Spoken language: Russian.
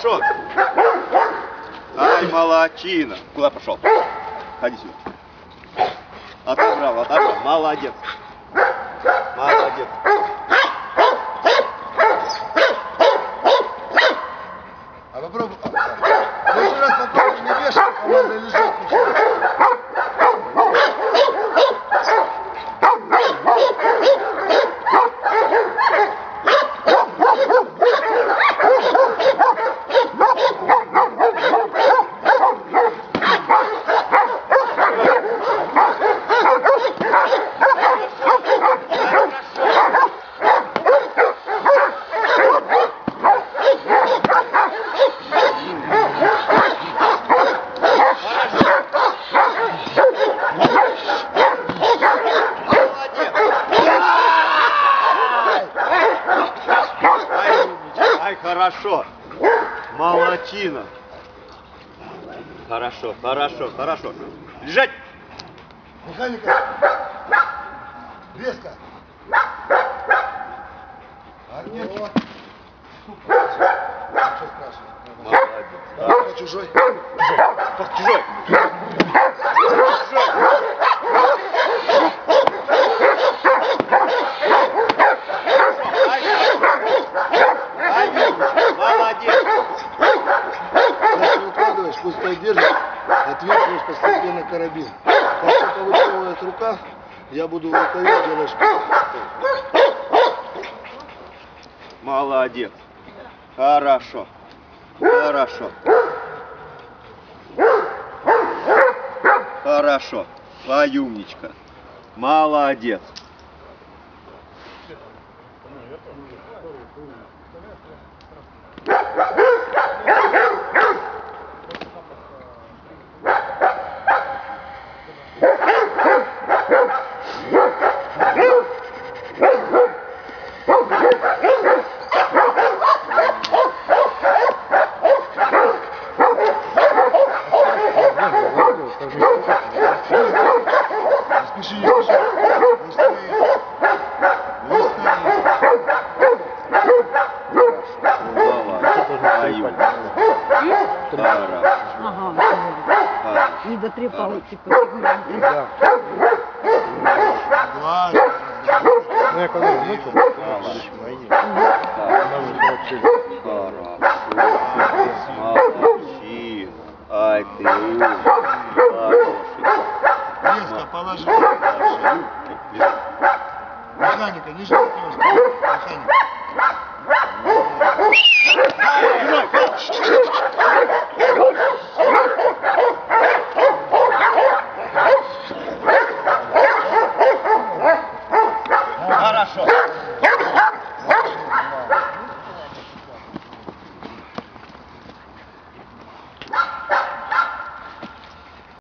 Хорошо. Ай, молодчина. Куда пошел? Ходи сюда. Отобрал, отобрал. Молодец. Молодец. А попробуй. В следующий раз попробуй не вешать, а надо хорошо. Молодчина. Хорошо, хорошо, хорошо. Лежать. Механика. Резко. Ничего страшного. Молодец. А, чужой. Пах, чужой. Ай, умничка. Молодец. Если пусть поддержит, ответишь постепенно карабин. Как только высовывает рука, я буду в рукаве делаешь. Молодец. Хорошо. Хорошо. Хорошо. Ай, умничка. Молодец. Не спеши, не спеши. Быстрее. Быстрее. Молодец. Ай, умничка. Хорошо. Ага, Хорошо. Не дотрепал, типа. Ладно. Ну, я когда. Хороший. Резко положи. Механика, ниже рукой. Механика. Marshall.